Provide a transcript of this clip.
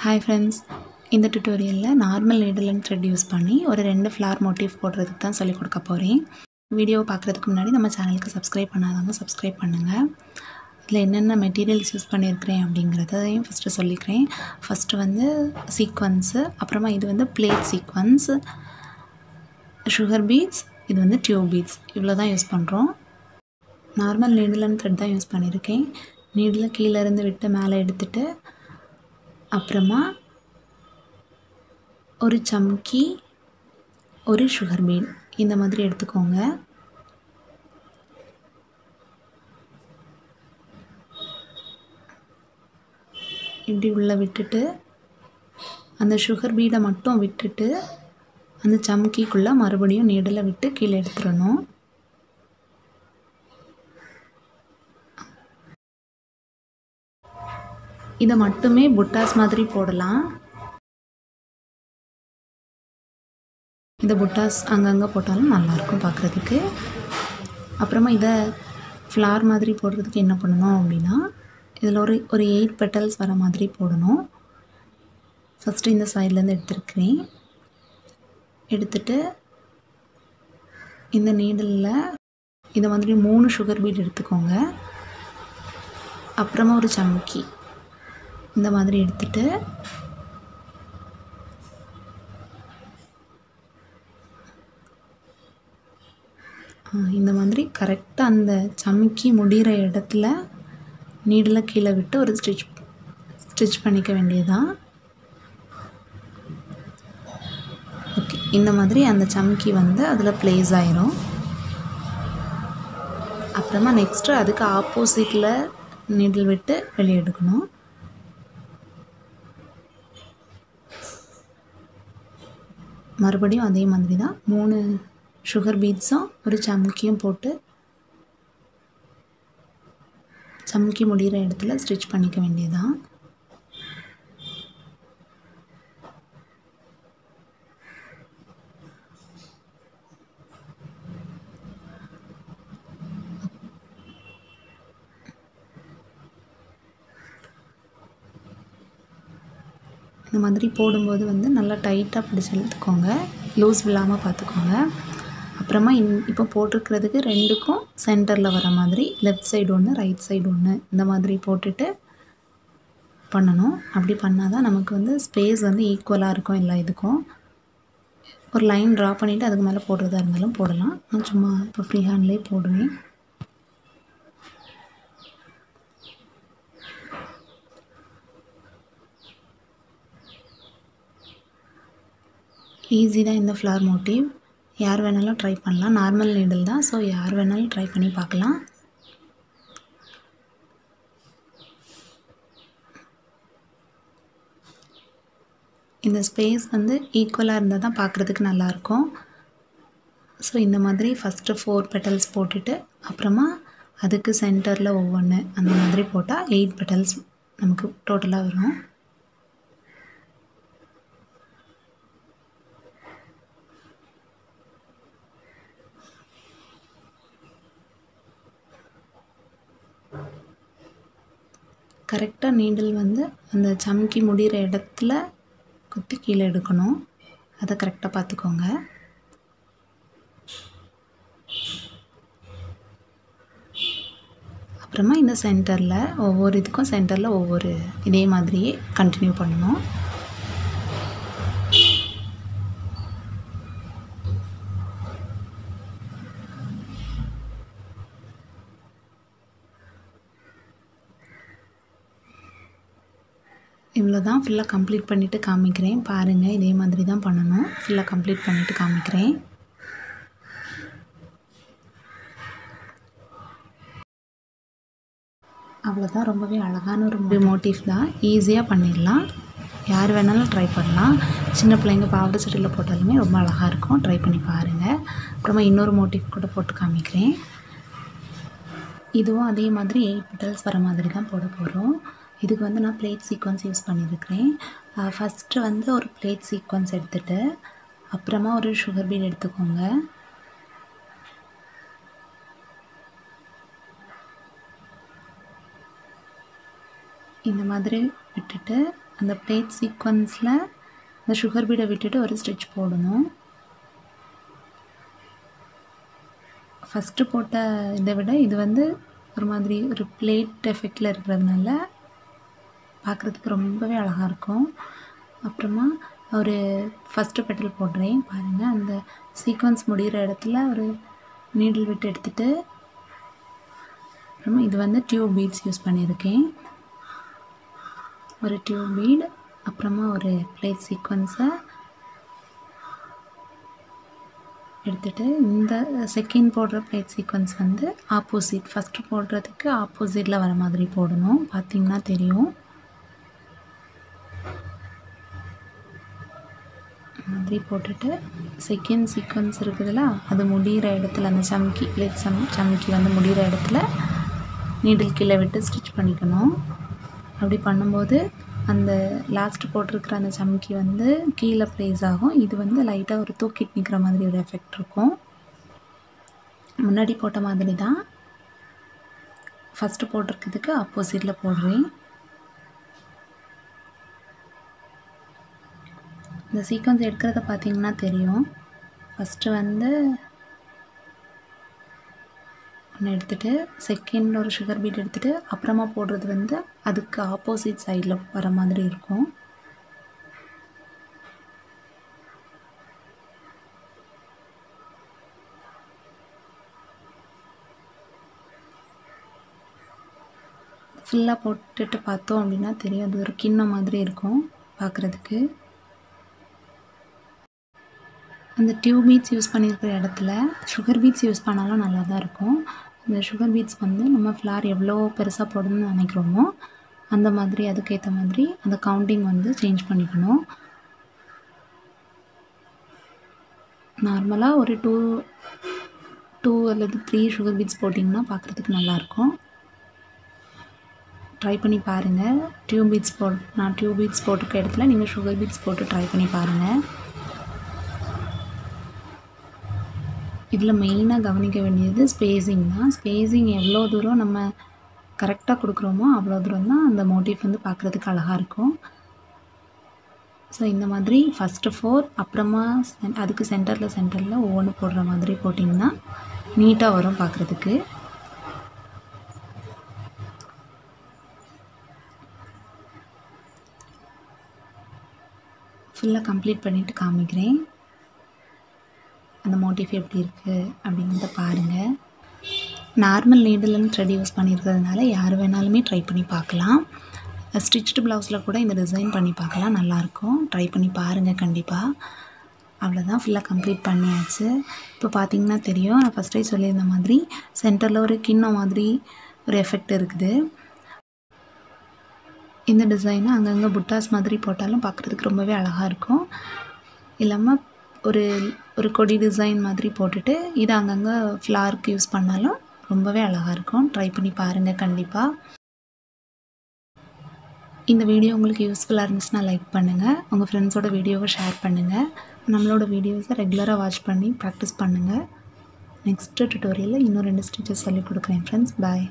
Hi friends இந்த டுட்டோரியலில் normal needle and thread use பண்ணி ஒரு ரெண்டு ஃப்ளார் மோட்டிவ் போடுறதுக்கு தான் சொல்லிக் கொடுக்க போகிறேன் வீடியோ பார்க்குறதுக்கு முன்னாடி நம்ம சேனலுக்கு சப்ஸ்கிரைப் பண்ணாதவங்க சப்ஸ்கிரைப் பண்ணுங்கள் இதில் என்னென்ன மெட்டீரியல்ஸ் யூஸ் பண்ணியிருக்கிறேன் அப்படிங்கிறதையும் ஃபஸ்ட்டு சொல்லிக்கிறேன். ஃபஸ்ட்டு வந்து சீக்வன்ஸு அப்புறமா இது வந்து பிளேட் சீக்வன்ஸ் சுகர் பீட்ஸ் இது வந்து டியூப் பீட்ஸ் இவ்வளோ தான் யூஸ் பண்ணுறோம் நார்மல் நீடில் அண்ட் த்ரெட் தான் யூஸ் பண்ணியிருக்கேன் நீடில் கீழே இருந்து விட்டு மேலே எடுத்துகிட்டு அப்புறமா ஒரு சம்கி ஒரு சுகர் மீன் இந்த மாதிரி எடுத்துக்கோங்க. இப்படி உள்ளே விட்டுட்டு அந்த சுகர் பீடை மட்டும் விட்டுட்டு அந்த சம்கிக்குள்ளே மறுபடியும் நீடலை விட்டு கீழே எடுத்துடணும். இதை மட்டுமே புட்டாஸ் மாதிரி போடலாம். இந்த புட்டாஸ் அங்கங்கே போட்டாலும் நல்லாயிருக்கும் பார்க்குறதுக்கு. அப்புறமா இதை ஃப்ளார் மாதிரி போடுறதுக்கு என்ன பண்ணணும் அப்படின்னா இதில் ஒரு ஒரு எயிட் பெட்டல்ஸ் வர மாதிரி போடணும். ஃபஸ்ட்டு இந்த சைட்லேருந்து எடுத்துருக்கிறேன். எடுத்துட்டு இந்த நீடலில் இதை மாதிரி மூணு சுகர் பீட் எடுத்துக்கோங்க. அப்புறமா ஒரு சமக்கி இந்த மாதிரி எடுத்துட்டு இந்த மாதிரி கரெக்டாக அந்த சமைக்கி முடிகிற இடத்துல நீடில் கீழே விட்டு ஒரு ஸ்டிச் ஸ்டிச் பண்ணிக்க வேண்டியதான் ஓகே இந்த மாதிரி அந்த சமுக்கி வந்து அதில் ப்ளேஸ் ஆயிரும். அப்புறமா நெக்ஸ்ட்டு அதுக்கு ஆப்போசிட்டில் நீடில் விட்டு வெளியே எடுக்கணும். மறுபடியும் அதே மாதிரி தான் மூணு சுகர் பீட்ஸும் ஒரு சமுக்கியும் போட்டு சமுக்கி முடிகிற இடத்துல ஸ்டிச் பண்ணிக்க வேண்டியதான் இந்த மாதிரி போடும்போது வந்து நல்லா டைட்டாக பிடிச்சி இழுத்துக்கோங்க. லூஸ் விழாமல் பார்த்துக்கோங்க. அப்புறமா இன் இப்போ போட்டிருக்கிறதுக்கு ரெண்டுக்கும் சென்டரில் வர மாதிரி லெஃப்ட் சைடு ஒன்று ரைட் சைடு ஒன்று இந்த மாதிரி போட்டுட்டு பண்ணணும். அப்படி பண்ணால் தான் நமக்கு வந்து ஸ்பேஸ் வந்து ஈக்குவலாக இருக்கும் எல்லா இதுக்கும். ஒரு லைன் ட்ரா பண்ணிவிட்டு அதுக்கு மேலே போடுறதா இருந்தாலும் போடலாம். நான் சும்மா இப்போ ஃப்ரீ ஹேண்ட்லேயே போடுவேன். ஈஸி தான் இந்த ஃப்ளவர் மோட்டிவ் யார் வேணாலும் ட்ரை பண்ணலாம். நார்மல் நீடில் தான். ஸோ யார் வேணாலும் ட்ரை பண்ணி பார்க்கலாம். இந்த ஸ்பேஸ் வந்து ஈக்குவலாக இருந்தால் தான் பார்க்குறதுக்கு நல்லாயிருக்கும் ஸோ இந்த மாதிரி ஃபஸ்ட்டு ஃபோர் பெட்டல்ஸ் போட்டுட்டு அப்புறமா அதுக்கு சென்டரில் ஒவ்வொன்று அந்த மாதிரி போட்டால் எயிட் பெட்டல்ஸ் நமக்கு டோட்டலாக வரும். கரெக்டாக நீடில் வந்து அந்த சமுக்கி முடிகிற இடத்துல குத்தி கீழே எடுக்கணும். அதை கரெக்டாக பார்த்துக்கோங்க. அப்புறமா இந்த சென்டரில் ஒவ்வொரு இதுக்கும் சென்டரில் ஒவ்வொரு இதே மாதிரியே கண்டினியூ பண்ணணும். இவ்வளோ தான் ஃபுல்லாக கம்ப்ளீட் பண்ணிவிட்டு காமிக்கிறேன். பாருங்கள் இதே மாதிரி தான் பண்ணணும். ஃபுல்லாக கம்ப்ளீட் பண்ணிவிட்டு காமிக்கிறேன். அவ்வளோதான் ரொம்பவே அழகான ஒரு மோட்டிவ் தான். ஈஸியாக பண்ணிடலாம். யார் வேணாலும் ட்ரை பண்ணலாம். சின்ன பிள்ளைங்க பாவடை சட்டியில் போட்டாலுமே ரொம்ப அழகாக இருக்கும். ட்ரை பண்ணி பாருங்கள் அப்புறமா இன்னொரு மோட்டிவ் கூட போட்டு காமிக்கிறேன். இதுவும் அதே மாதிரி எயிட் பெட்டல்ஸ் வர மாதிரி தான் போட போகிறோம் இதுக்கு வந்து நான் பிளேட் சீக்வன்ஸ் யூஸ் பண்ணியிருக்கிறேன். ஃபஸ்ட்டு வந்து ஒரு பிளேட் சீக்வன்ஸ் எடுத்துகிட்டு அப்புறமா ஒரு சுகர் பீட் எடுத்துக்கோங்க. இந்த மாதிரி விட்டுட்டு அந்த பிளேட் சீக்வன்ஸில் அந்த சுகர் பீடை விட்டுட்டு ஒரு ஸ்டிச் போடணும். ஃபஸ்ட்டு போட்ட இதை விட இது வந்து ஒரு மாதிரி ஒரு பிளேட் எஃபெக்டில் இருக்கிறதுனால பார்க்குறதுக்கு ரொம்பவே அழகாக இருக்கும். அப்புறமா ஒரு ஃபஸ்ட்டு பெட்டல் போடுறேன். பாருங்கள் அந்த சீக்வன்ஸ் முடிகிற இடத்துல ஒரு நீடில் விட்டு எடுத்துகிட்டு அப்புறமா இது வந்து டியூப் பீட்ஸ் யூஸ் பண்ணியிருக்கேன். ஒரு டியூப் பீட் அப்புறமா ஒரு பிளேட் சீக்வன்ஸை எடுத்துகிட்டு இந்த செகண்ட் போடுற பிளேட் சீக்வன்ஸ் வந்து ஆப்போசிட் ஃபஸ்ட்டு போடுறதுக்கு ஆப்போசிட்டில் வர மாதிரி போடணும். பார்த்திங்கன்னா தெரியும். மாதிரி போட்டுட்டு செகண்ட் சீக்வன்ஸ் இருக்குதுல்ல அது முடிகிற இடத்துல அந்த சம்கி லெட் சம் சம்கி வந்து முடிகிற இடத்துல நீடில் கீழே விட்டு ஸ்டிச் பண்ணிக்கணும். அப்படி பண்ணும்போது அந்த லாஸ்ட் போட்டிருக்கிற அந்த சம்கி வந்து கீழே ப்ளேஸ் ஆகும். இது வந்து லைட்டாக ஒரு தூக்கிட்டு நிற்கிற மாதிரி ஒரு எஃபெக்ட் இருக்கும். முன்னாடி போட்ட மாதிரி தான். ஃபஸ்ட்டு போட்டிருக்கிறதுக்கு ஆப்போசிட்டில் போடுறேன். இந்த சீக்வன்ஸ் எடுக்கிறத பார்த்தீங்கன்னா தெரியும். ஃபஸ்ட்டு வந்து ஒன்று எடுத்துகிட்டு செகண்ட் ஒரு சுகர் பீட் எடுத்துகிட்டு அப்புறமா போடுறது வந்து அதுக்கு ஆப்போசிட் சைடில் வர மாதிரி இருக்கும். ஃபுல்லாக போட்டுட்டு பார்த்தோம் அப்படின்னா தெரியும். அது ஒரு கிண்ணம் மாதிரி இருக்கும் பார்க்குறதுக்கு அந்த டியூப் பீட்ஸ் யூஸ் பண்ணியிருக்கிற இடத்துல சுகர் பீட்ஸ் யூஸ் பண்ணாலும் நல்லா தான் இருக்கும். இந்த சுகர் பீட்ஸ் வந்து நம்ம ஃப்ளார் எவ்வளோ பெருசாக போடணும்னு நினைக்கிறோமோ அந்த மாதிரி அதுக்கேற்ற மாதிரி அந்த கவுண்டிங் வந்து சேஞ்ச் பண்ணிக்கணும். நார்மலாக ஒரு டூ டூ அல்லது த்ரீ சுகர் பீட்ஸ் போட்டிங்கன்னா பார்க்குறதுக்கு நல்லாயிருக்கும். ட்ரை பண்ணி பாருங்கள் டியூப் பீட்ஸ் போட் நான் டியூப் பீட்ஸ் போட்டிருக்க இடத்துல நீங்கள் சுகர் பீட்ஸ் போட்டு ட்ரை பண்ணி பாருங்கள் இதில் மெயினாக கவனிக்க வேண்டியது ஸ்பேஸிங் தான். ஸ்பேஸிங் எவ்வளோ தூரம் நம்ம கரெக்டாக கொடுக்குறோமோ அவ்வளோ தூரம் தான் அந்த மோட்டிவ் வந்து பார்க்குறதுக்கு அழகாக இருக்கும். ஸோ இந்த மாதிரி ஃபஸ்ட்டு ஃபோர் அப்புறமா அதுக்கு சென்டரில் சென்டரில் ஒவ்வொன்று போடுற மாதிரி போட்டிங்கன்னா நீட்டாக வரும் பார்க்குறதுக்கு. ஃபுல்லாக கம்ப்ளீட் பண்ணிவிட்டு காமிக்கிறேன். அந்த மோட்டிஃப் எப்படி இருக்குது அப்படிங்கிறத பாருங்கள் நார்மல் நீடில் த்ரெட் யூஸ் பண்ணியிருக்கிறதுனால யார் வேணாலுமே ட்ரை பண்ணி பார்க்கலாம். ஸ்டிச்டு ப்ளவுஸில் கூட இந்த டிசைன் பண்ணி பார்க்கலாம் நல்லாயிருக்கும். ட்ரை பண்ணி பாருங்கள் கண்டிப்பாக அவ்வளோதான் ஃபுல்லாக கம்ப்ளீட் பண்ணியாச்சு. இப்போ பார்த்தீங்கன்னா தெரியும் நான் ஃபஸ்ட்டே சொல்லியிருந்த மாதிரி சென்டரில் ஒரு கிண்ணம் மாதிரி ஒரு எஃபெக்ட் இருக்குது. இந்த டிசைனை அங்கங்கே புட்டாஸ் மாதிரி போட்டாலும் பார்க்குறதுக்கு ரொம்பவே அழகாக இருக்கும். இல்லாமல் ஒரு ஒரு கொடி டிசைன் மாதிரி போட்டுட்டு இது அங்கங்கே ஃப்ளார்க்கு யூஸ் பண்ணாலும் ரொம்பவே அழகாக இருக்கும். ட்ரை பண்ணி பாருங்கள் கண்டிப்பாக இந்த வீடியோ உங்களுக்கு யூஸ்ஃபுல்லாக இருந்துச்சுன்னா லைக் பண்ணுங்கள் உங்கள் ஃப்ரெண்ட்ஸோட வீடியோவை ஷேர் பண்ணுங்கள் நம்மளோட வீடியோஸை ரெகுலராக வாட்ச் பண்ணி ப்ராக்டிஸ் பண்ணுங்கள் நெக்ஸ்ட்டு டுட்டோரியலில் இன்னும் ரெண்டு ஸ்டிச்சஸ் சொல்லிக் கொடுக்குறேன் ஃப்ரெண்ட்ஸ் பாய்